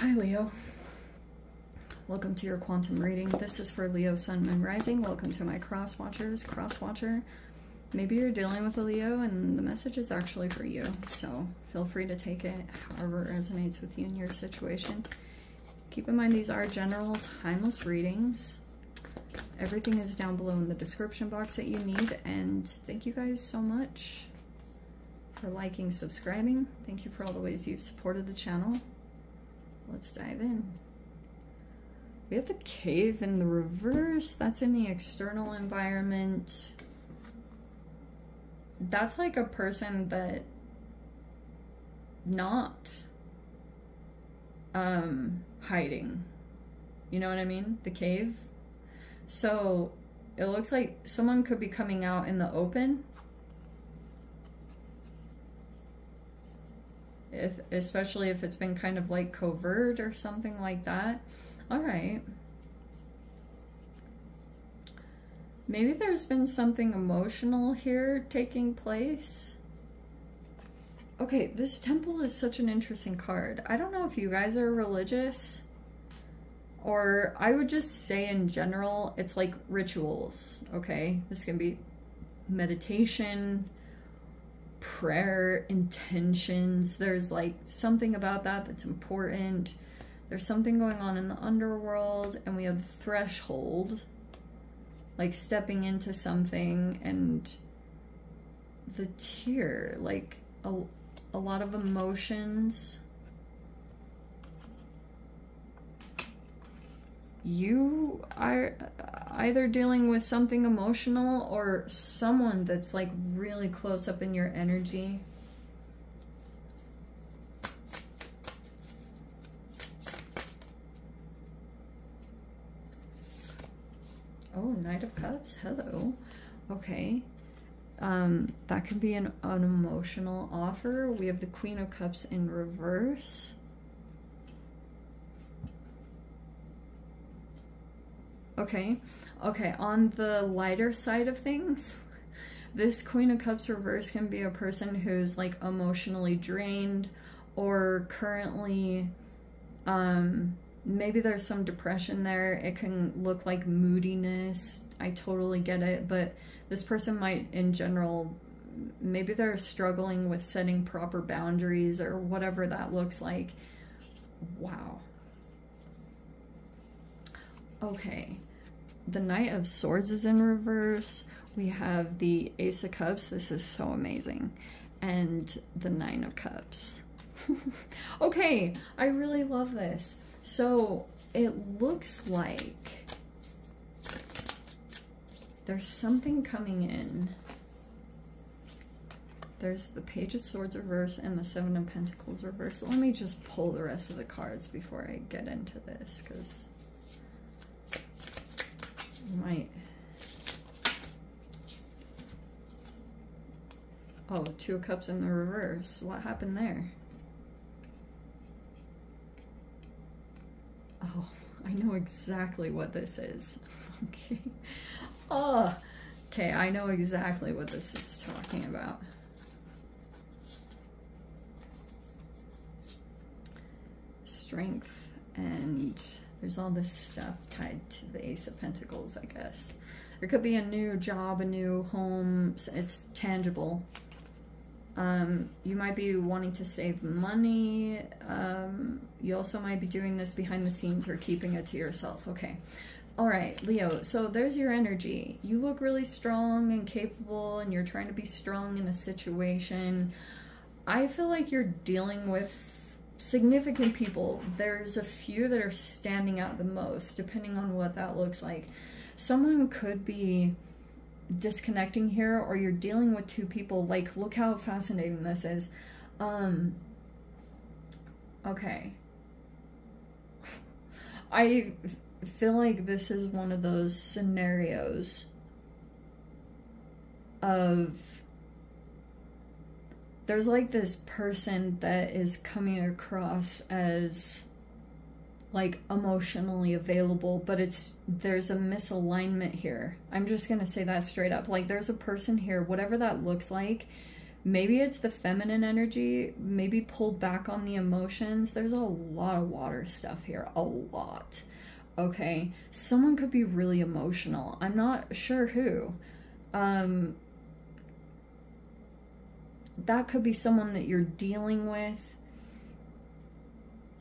Hi, Leo. Welcome to your quantum reading. This is for Leo, Sun, Moon, Rising. Welcome to my cross watchers, cross watcher. Maybe you're dealing with a Leo and the message is actually for you. So feel free to take it however it resonates with you in your situation. Keep in mind these are general, timeless readings. Everything is down below in the description box that you need. And thank you guys so much for liking, subscribing. Thank you for all the ways you've supported the channel. Let's dive in. We have the cave in the reverse. That's in the external environment. That's like a person that not um hiding. You know what I mean? The cave. So it looks like someone could be coming out in the open if, especially if it's been kind of like covert or something like that. All right. Maybe there's been something emotional here taking place. Okay, this temple is such an interesting card. I don't know if you guys are religious or I would just say in general, it's like rituals, okay? This can be meditation, prayer intentions. There's like something about that that's important. There's something going on in the underworld, and we have threshold, like stepping into something, and the tear, like a, a lot of emotions. You are either dealing with something emotional or someone that's like really close up in your energy. Oh, Knight of Cups. Hello. Okay. Um, that could be an, an emotional offer. We have the Queen of Cups in reverse. Okay. Okay, on the lighter side of things, this Queen of Cups reverse can be a person who's like emotionally drained or currently um maybe there's some depression there. It can look like moodiness. I totally get it, but this person might in general maybe they're struggling with setting proper boundaries or whatever that looks like. Wow. Okay the Knight of Swords is in reverse. We have the Ace of Cups. This is so amazing. And the Nine of Cups. okay, I really love this. So it looks like there's something coming in. There's the Page of Swords reverse and the Seven of Pentacles reverse. Let me just pull the rest of the cards before I get into this because might. Oh, two cups in the reverse. What happened there? Oh, I know exactly what this is. Okay. Oh, okay, I know exactly what this is talking about. Strength and there's all this stuff tied to the Ace of Pentacles, I guess. There could be a new job, a new home. It's tangible. Um, you might be wanting to save money. Um, you also might be doing this behind the scenes or keeping it to yourself. Okay. All right, Leo, so there's your energy. You look really strong and capable and you're trying to be strong in a situation. I feel like you're dealing with significant people, there's a few that are standing out the most, depending on what that looks like. Someone could be disconnecting here, or you're dealing with two people. Like, look how fascinating this is. Um, okay. I feel like this is one of those scenarios of there's like this person that is coming across as like emotionally available but it's there's a misalignment here i'm just gonna say that straight up like there's a person here whatever that looks like Maybe it's the feminine energy, maybe pulled back on the emotions. There's a lot of water stuff here, a lot. Okay, someone could be really emotional. I'm not sure who. Um, that could be someone that you're dealing with.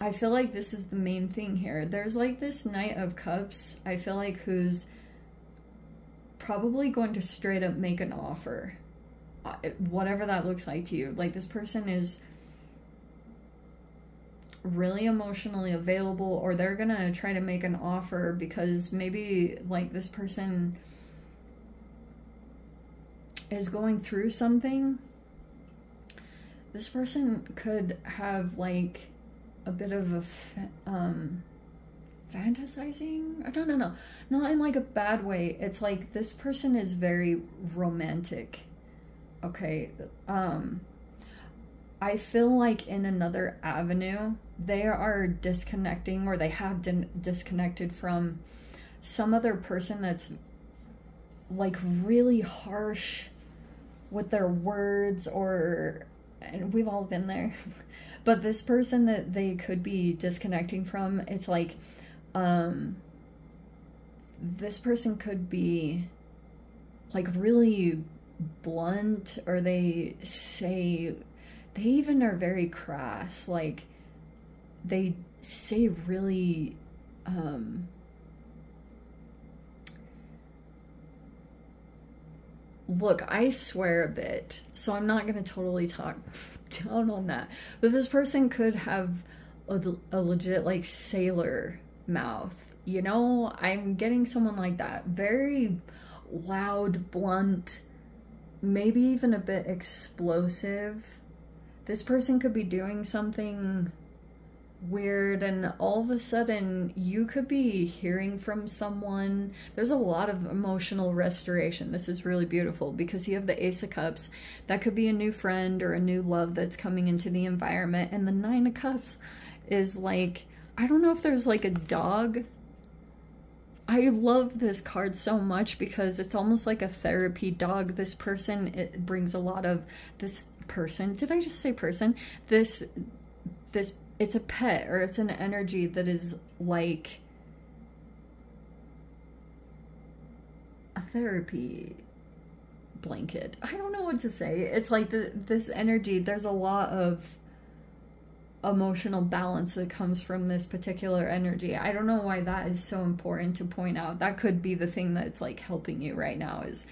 I feel like this is the main thing here. There's like this Knight of Cups, I feel like, who's probably going to straight up make an offer uh, whatever that looks like to you. Like this person is really emotionally available or they're to try to make an offer because maybe like this person is going through something. This person could have like a bit of a um fantasizing? I don't know no, not in like a bad way. It's like this person is very romantic. Okay um i feel like in another avenue they are disconnecting or they have disconnected from some other person that's like really harsh with their words or and we've all been there. But this person that they could be disconnecting from it's like um this person could be like really blunt or they say they even are very crass. Like they say really um look i swear a bit so i'm not going to totally talk down on that but this person could have a, a legit like sailor mouth you know i'm getting someone like that very loud blunt maybe even a bit explosive. This person could be doing something weird and all of a sudden you could be hearing from someone there's a lot of emotional restoration this is really beautiful because you have the ace of cups that could be a new friend or a new love that's coming into the environment and the nine of cups is like i don't know if there's like a dog I love this card so much because it's almost like a therapy dog. This person it brings a lot of this person. Did I just say person? This this it's a pet or it's an energy that is like a therapy blanket. I don't know what to say. It's like the, this energy, there's a lot of emotional balance that comes from this particular energy. I don't know why that is so important to point out. That could be the thing that's like helping you right now is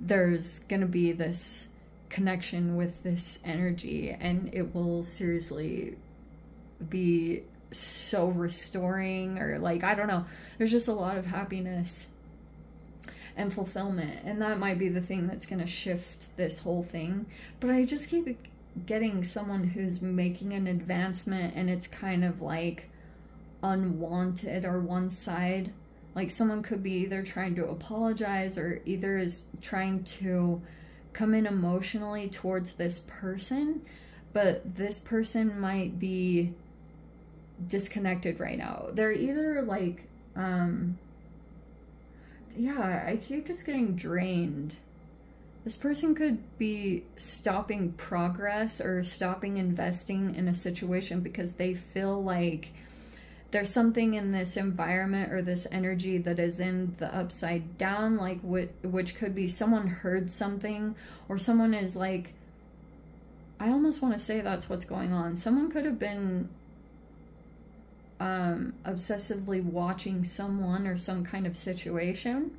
there's going to be this connection with this energy and it will seriously be so restoring or like I don't know. There's just a lot of happiness and fulfillment and that might be the thing that's going to shift this whole thing. But I just keep getting someone who's making an advancement and it's kind of like unwanted or one side like someone could be either trying to apologize or either is trying to come in emotionally towards this person but this person might be disconnected right now. They're either like um yeah i keep just getting drained. This person could be stopping progress or stopping investing in a situation because they feel like there's something in this environment or this energy that is in the upside down like which, which could be someone heard something or someone is like i almost want to say that's what's going on. Someone could have been um, obsessively watching someone or some kind of situation.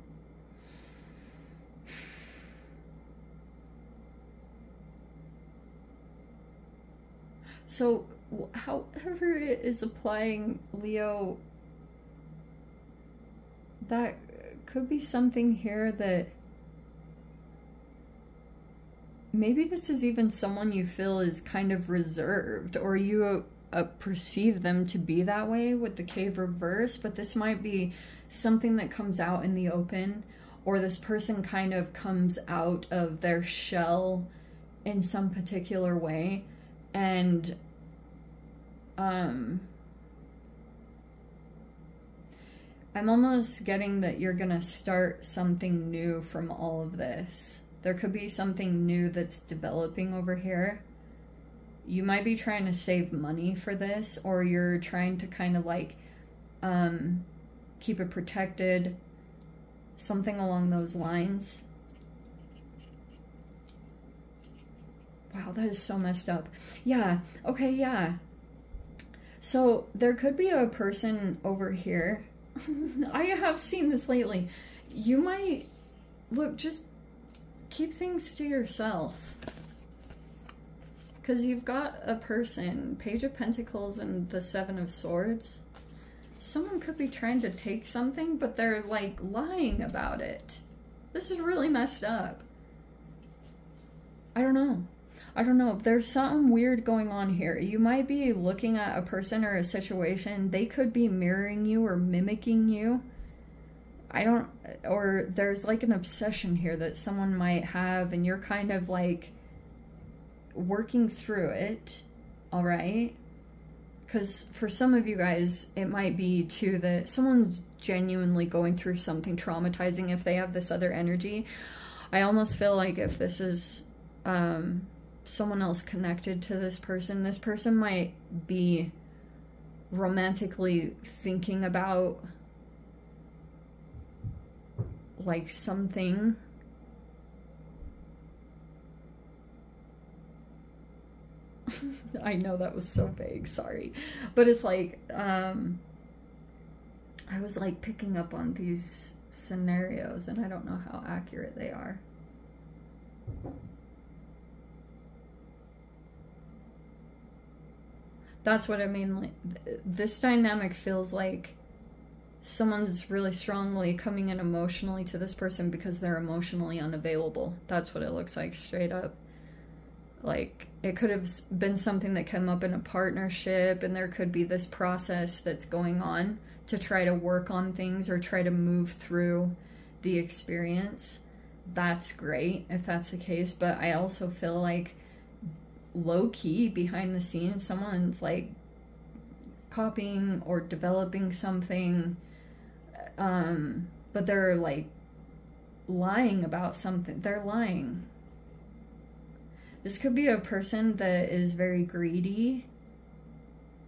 So, however it is applying Leo, that could be something here that maybe this is even someone you feel is kind of reserved or you uh, perceive them to be that way with the cave reverse, but this might be something that comes out in the open or this person kind of comes out of their shell in some particular way and um I'm almost getting that you're gonna start something new from all of this. There could be something new that's developing over here. You might be trying to save money for this, or you're trying to kind of like um, keep it protected, something along those lines. Wow, that is so messed up. Yeah, okay, yeah. So there could be a person over here. I have seen this lately. You might, look, just keep things to yourself. Because you've got a person, Page of Pentacles and the Seven of Swords. Someone could be trying to take something, but they're like lying about it. This is really messed up. I don't know. I don't know. There's something weird going on here. You might be looking at a person or a situation. They could be mirroring you or mimicking you. I don't, or there's like an obsession here that someone might have, and you're kind of like working through it. All right. Because for some of you guys, it might be too that someone's genuinely going through something traumatizing if they have this other energy. I almost feel like if this is um, someone else connected to this person. This person might be romantically thinking about like something I know that was so vague, sorry. But it's like um I was like picking up on these scenarios and I don't know how accurate they are. that's what I mean. This dynamic feels like someone's really strongly coming in emotionally to this person because they're emotionally unavailable. That's what it looks like straight up. Like, it could have been something that came up in a partnership, and there could be this process that's going on to try to work on things or try to move through the experience. That's great if that's the case, but I also feel like low key behind the scenes someone's like copying or developing something um but they're like lying about something they're lying this could be a person that is very greedy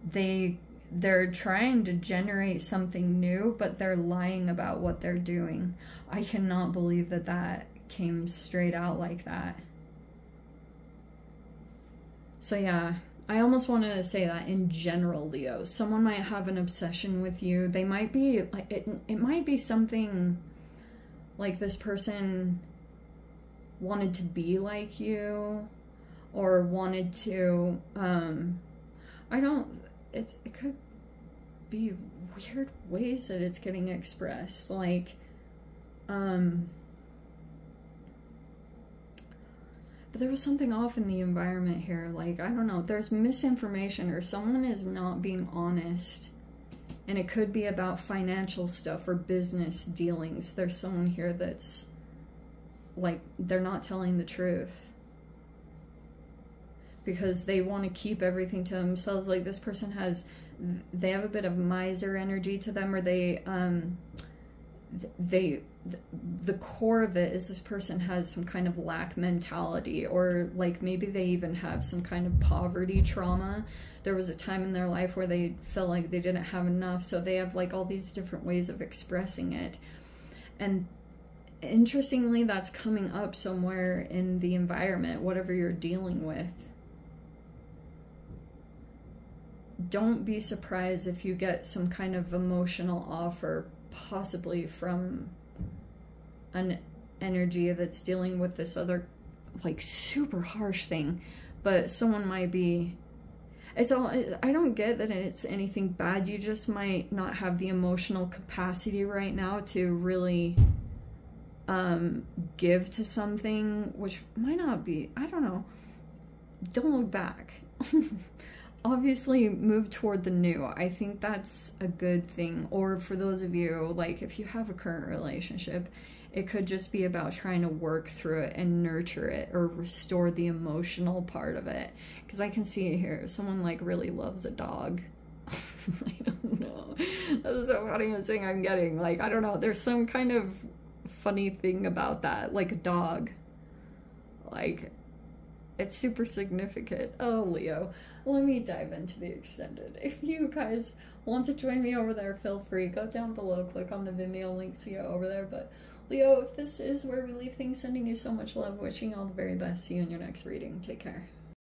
they they're trying to generate something new but they're lying about what they're doing i cannot believe that that came straight out like that so yeah, I almost wanted to say that in general, Leo. Someone might have an obsession with you. They might be like it it might be something like this person wanted to be like you or wanted to um I don't it it could be weird ways that it's getting expressed like um But there was something off in the environment here. Like, I don't know, there's misinformation or someone is not being honest. And it could be about financial stuff or business dealings. There's someone here that's like, they're not telling the truth. Because they want to keep everything to themselves. Like, this person has, they have a bit of miser energy to them, or they, um, they the core of it is this person has some kind of lack mentality or like maybe they even have some kind of poverty trauma. There was a time in their life where they felt like they didn't have enough so they have like all these different ways of expressing it. And interestingly that's coming up somewhere in the environment whatever you're dealing with don't be surprised if you get some kind of emotional offer possibly from an energy that's dealing with this other like super harsh thing. But someone might be it's all i don't get that it's anything bad. You just might not have the emotional capacity right now to really um give to something which might not be i don't know. Don't look back obviously move toward the new. I think that's a good thing. Or for those of you, like if you have a current relationship, it could just be about trying to work through it and nurture it or restore the emotional part of it. Because I can see it here. Someone like really loves a dog. I don't know. That's so funny thing I'm getting. Like, I don't know. There's some kind of funny thing about that. Like a dog. Like, it's super significant. Oh, Leo, let me dive into the extended. If you guys want to join me over there, feel free. Go down below, click on the Vimeo link, see you over there. But Leo, if this is where we leave things, sending you so much love, wishing all the very best. See you in your next reading. Take care.